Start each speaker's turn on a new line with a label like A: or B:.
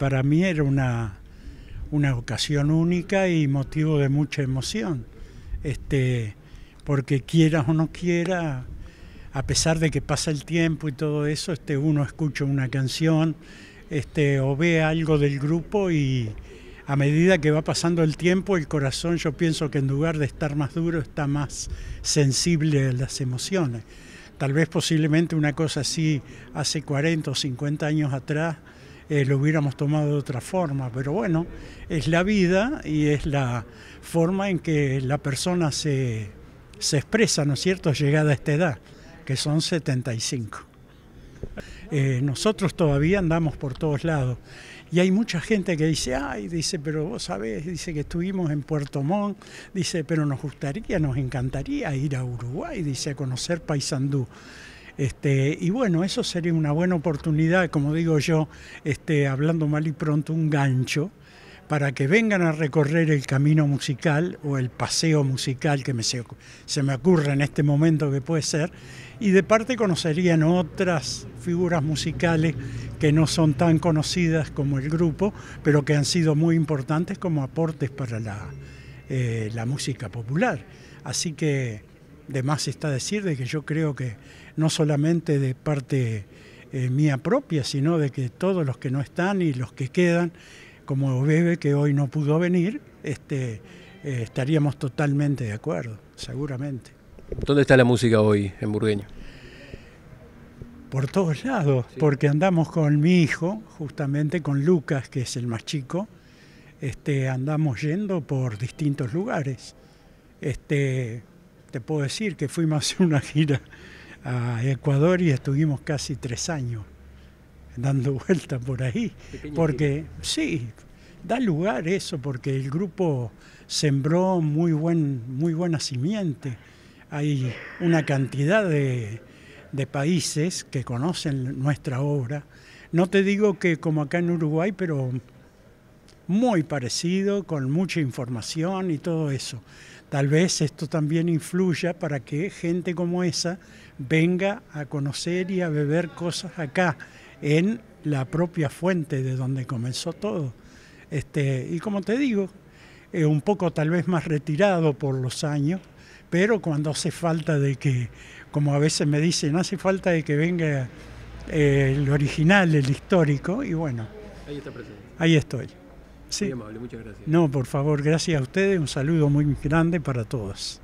A: para mí era una, una ocasión única y motivo de mucha emoción. Este, porque quieras o no quiera, a pesar de que pasa el tiempo y todo eso, este, uno escucha una canción este, o ve algo del grupo y a medida que va pasando el tiempo, el corazón yo pienso que en lugar de estar más duro está más sensible a las emociones. Tal vez posiblemente una cosa así hace 40 o 50 años atrás eh, lo hubiéramos tomado de otra forma, pero bueno, es la vida y es la forma en que la persona se, se expresa, ¿no es cierto?, llegada a esta edad, que son 75. Eh, nosotros todavía andamos por todos lados. Y hay mucha gente que dice, ay, dice, pero vos sabés, dice que estuvimos en Puerto Montt, dice, pero nos gustaría, nos encantaría ir a Uruguay, dice, a conocer Paysandú. Este, y bueno, eso sería una buena oportunidad, como digo yo, este, hablando mal y pronto, un gancho para que vengan a recorrer el camino musical o el paseo musical que me se, me ocurre en este momento que puede ser, y de parte conocerían otras figuras musicales que no son tan conocidas como el grupo, pero que han sido muy importantes como aportes para la, eh, la música popular. Así que de más está decir de que yo creo que no solamente de parte eh, mía propia, sino de que todos los que no están y los que quedan como Bebe, que hoy no pudo venir, este, eh, estaríamos totalmente de acuerdo, seguramente.
B: ¿Dónde está la música hoy en Burgueño?
A: Por todos lados, porque andamos con mi hijo, justamente con Lucas, que es el más chico, este, andamos yendo por distintos lugares. Este, te puedo decir que fuimos a hacer una gira a Ecuador y estuvimos casi tres años dando vueltas por ahí. porque sí, da lugar eso, porque el grupo sembró muy buen, muy buena simiente. Hay una cantidad de, de países que conocen nuestra obra. No te digo que como acá en Uruguay, pero muy parecido, con mucha información y todo eso. Tal vez esto también influya para que gente como esa venga a conocer y a beber cosas acá en la propia fuente de donde comenzó todo. Este, y como te digo, un poco tal vez más retirado por los años, pero cuando hace falta de que, como a veces me dicen, hace falta de que venga eh, el original, el histórico, y bueno,
B: ahí, está presente.
A: ahí estoy.
B: Sí. Muy amable, muchas gracias.
A: No, por favor, gracias a ustedes, un saludo muy grande para todos.